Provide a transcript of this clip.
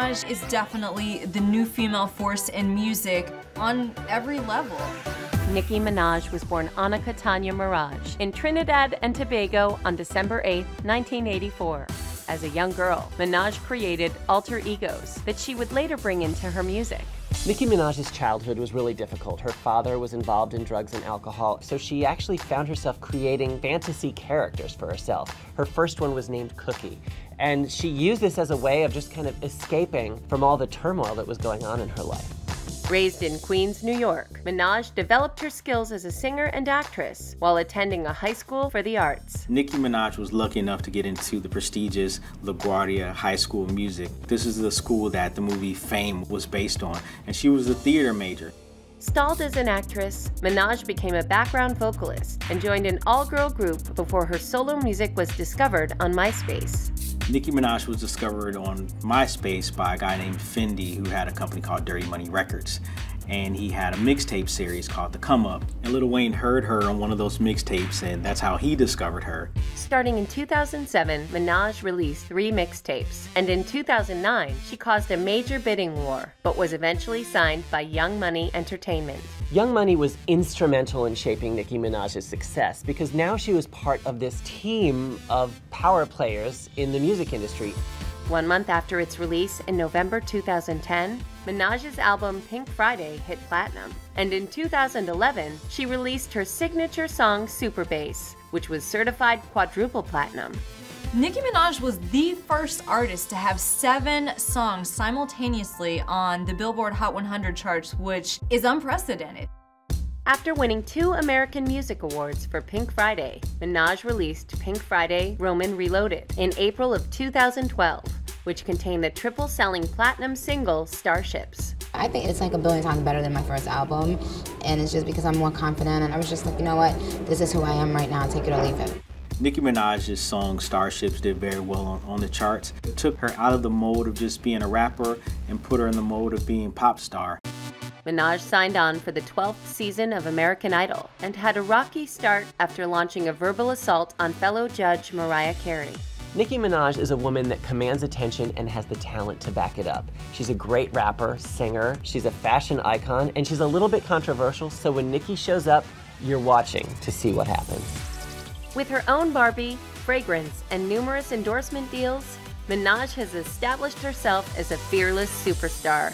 Minaj is definitely the new female force in music on every level. Nicki Minaj was born Onika Tanya Maraj in Trinidad and Tobago on December 8, 1984. As a young girl, Minaj created alter egos that she would later bring into her music. Nicki Minaj's childhood was really difficult. Her father was involved in drugs and alcohol, so she actually found herself creating fantasy characters for herself. Her first one was named Cookie, and she used this as a way of just kind of escaping from all the turmoil that was going on in her life. Raised in Queens, New York, Minaj developed her skills as a singer and actress while attending a high school for the arts. Nicki Minaj was lucky enough to get into the prestigious LaGuardia High School of Music. This is the school that the movie Fame was based on, and she was a theater major. Stalled as an actress, Minaj became a background vocalist and joined an all-girl group before her solo music was discovered on MySpace. Nicki Minaj was discovered on MySpace by a guy named Fendi who had a company called Dirty Money Records. And he had a mixtape series called The Come Up. And Lil Wayne heard her on one of those mixtapes, and that's how he discovered her. Starting in 2007, Minaj released three mixtapes. And in 2009, she caused a major bidding war, but was eventually signed by Young Money Entertainment. Young Money was instrumental in shaping Nicki Minaj's success because now she was part of this team of power players in the music industry. One month after its release in November 2010, Minaj's album Pink Friday hit platinum. And in 2011, she released her signature song Super Bass, which was certified quadruple platinum. Nicki Minaj was the first artist to have seven songs simultaneously on the Billboard Hot 100 charts, which is unprecedented. After winning two American Music Awards for Pink Friday, Minaj released Pink Friday Roman Reloaded in April of 2012, which contained the triple selling platinum single Starships. I think it's like a billion times better than my first album, and it's just because I'm more confident, and I was just like, you know what, this is who I am right now, take it or leave it. Nicki Minaj's song Starships did very well on, on, the charts. It took her out of the mode of just being a rapper and put her in the mode of being pop star. Minaj signed on for the 12th season of American Idol and had a rocky start after launching a verbal assault on fellow judge Mariah Carey. Nicki Minaj is a woman that commands attention and has the talent to back it up. She's a great rapper, singer, she's a fashion icon, and she's a little bit controversial, so when Nicki shows up, you're watching to see what happens. With her own Barbie, fragrance, and numerous endorsement deals, Minaj has established herself as a fearless superstar.